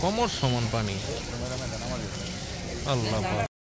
Como somos un. Allah.